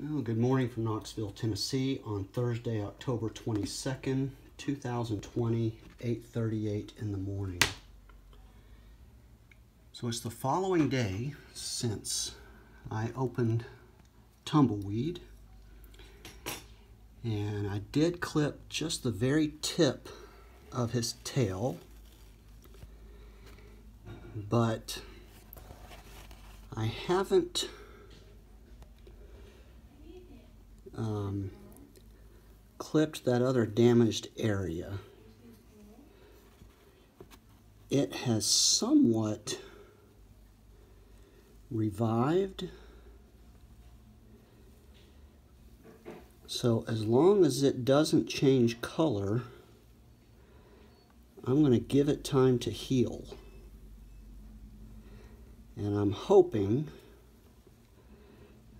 Well, good morning from Knoxville, Tennessee on Thursday, October 22nd, 2020, 8.38 in the morning. So it's the following day since I opened Tumbleweed and I did clip just the very tip of his tail but I haven't um, clipped that other damaged area. It has somewhat revived. So as long as it doesn't change color, I'm going to give it time to heal. And I'm hoping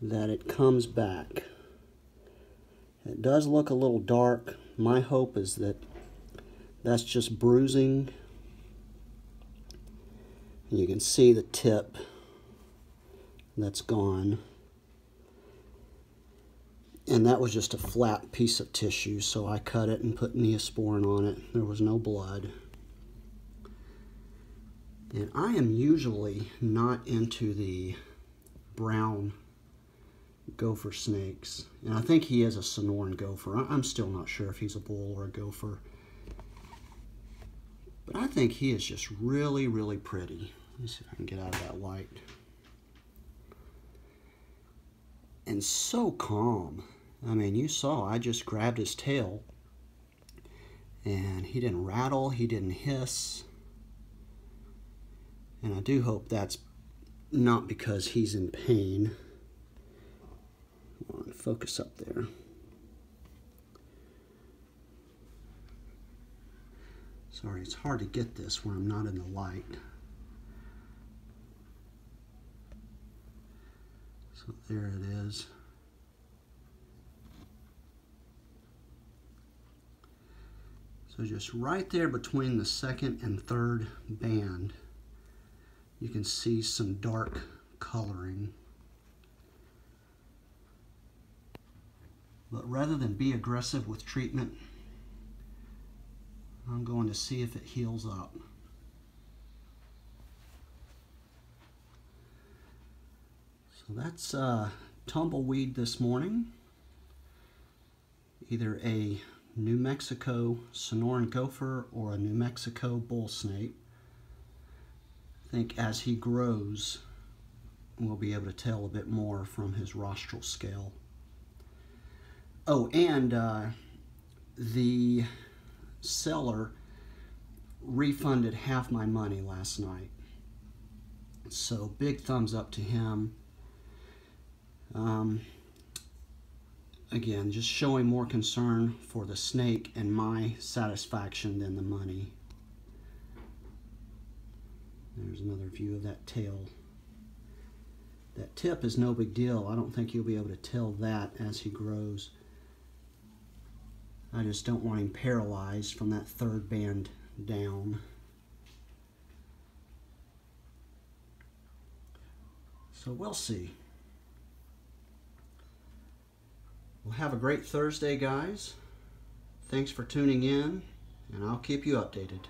that it comes back. It does look a little dark. My hope is that that's just bruising. You can see the tip that's gone. And that was just a flat piece of tissue, so I cut it and put Neosporin on it. There was no blood. And I am usually not into the brown gopher snakes. And I think he is a Sonoran gopher. I'm still not sure if he's a bull or a gopher. But I think he is just really, really pretty. Let me see if I can get out of that light. And so calm. I mean, you saw, I just grabbed his tail. And he didn't rattle, he didn't hiss. And I do hope that's not because he's in pain. Focus up there. Sorry, it's hard to get this when I'm not in the light. So there it is. So just right there between the second and third band you can see some dark coloring. But rather than be aggressive with treatment, I'm going to see if it heals up. So that's uh, tumbleweed this morning. Either a New Mexico Sonoran gopher or a New Mexico bull snake. I think as he grows, we'll be able to tell a bit more from his rostral scale. Oh, and uh, the seller refunded half my money last night. So big thumbs up to him. Um, again, just showing more concern for the snake and my satisfaction than the money. There's another view of that tail. That tip is no big deal. I don't think you'll be able to tell that as he grows. I just don't want him paralyzed from that third band down. So we'll see. Well, have a great Thursday, guys. Thanks for tuning in, and I'll keep you updated.